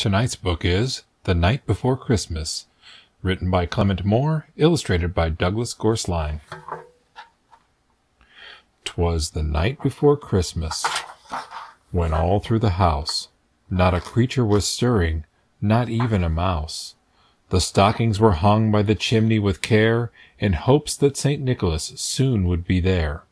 Tonight's book is The Night Before Christmas, written by Clement Moore, illustrated by Douglas Gorsline. 'Twas the night before Christmas, when all through the house not a creature was stirring, not even a mouse. The stockings were hung by the chimney with care, in hopes that St. Nicholas soon would be there.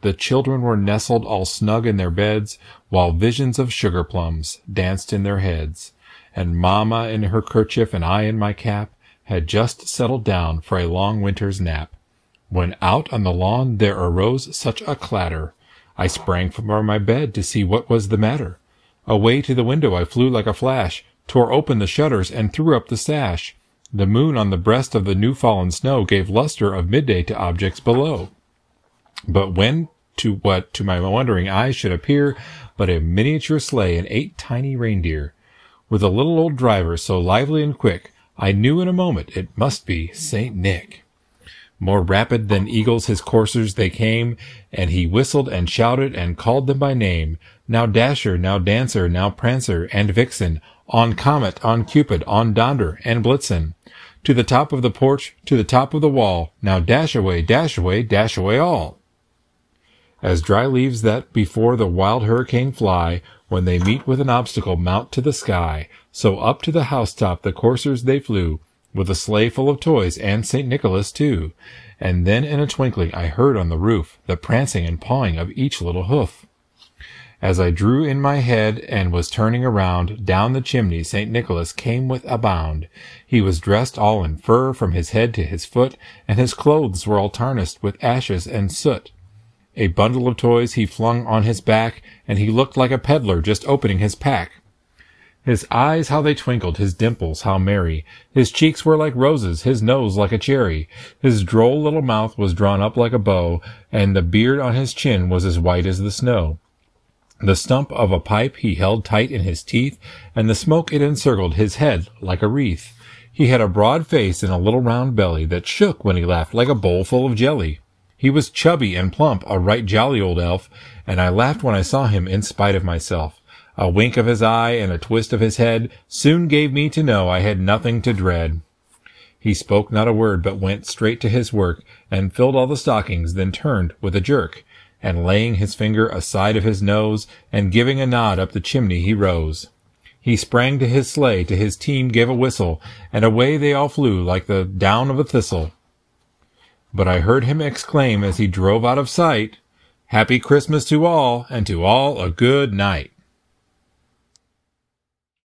The children were nestled all snug in their beds, while visions of sugar plums danced in their heads and mamma in her kerchief and I in my cap had just settled down for a long winter's nap, when out on the lawn there arose such a clatter. I sprang from my bed to see what was the matter. Away to the window I flew like a flash, tore open the shutters, and threw up the sash. The moon on the breast of the new fallen snow gave luster of midday to objects below. But when to what to my wondering eyes should appear but a miniature sleigh and eight tiny reindeer, with a little old driver so lively and quick, I knew in a moment it must be Saint Nick. More rapid than eagles his coursers they came, and he whistled and shouted and called them by name. Now Dasher, now Dancer, now Prancer and Vixen, on Comet, on Cupid, on Donder and Blitzen. To the top of the porch, to the top of the wall, now dash away, dash away, dash away all. As dry leaves that before the wild hurricane fly, when they meet with an obstacle, mount to the sky. So up to the housetop the coursers they flew, with a sleigh full of toys, and St. Nicholas too. And then in a twinkling I heard on the roof the prancing and pawing of each little hoof. As I drew in my head and was turning around, down the chimney St. Nicholas came with a bound. He was dressed all in fur from his head to his foot, and his clothes were all tarnished with ashes and soot. A bundle of toys he flung on his back, and he looked like a peddler just opening his pack. His eyes, how they twinkled, his dimples, how merry. His cheeks were like roses, his nose like a cherry. His droll little mouth was drawn up like a bow, and the beard on his chin was as white as the snow. The stump of a pipe he held tight in his teeth, and the smoke it encircled his head like a wreath. He had a broad face and a little round belly that shook when he laughed like a bowl full of jelly. He was chubby and plump, a right jolly old elf, and I laughed when I saw him in spite of myself. A wink of his eye and a twist of his head soon gave me to know I had nothing to dread. He spoke not a word, but went straight to his work, and filled all the stockings, then turned with a jerk, and laying his finger aside of his nose, and giving a nod up the chimney he rose. He sprang to his sleigh, to his team gave a whistle, and away they all flew like the down of a thistle. But I heard him exclaim as he drove out of sight, Happy Christmas to all, and to all a good night.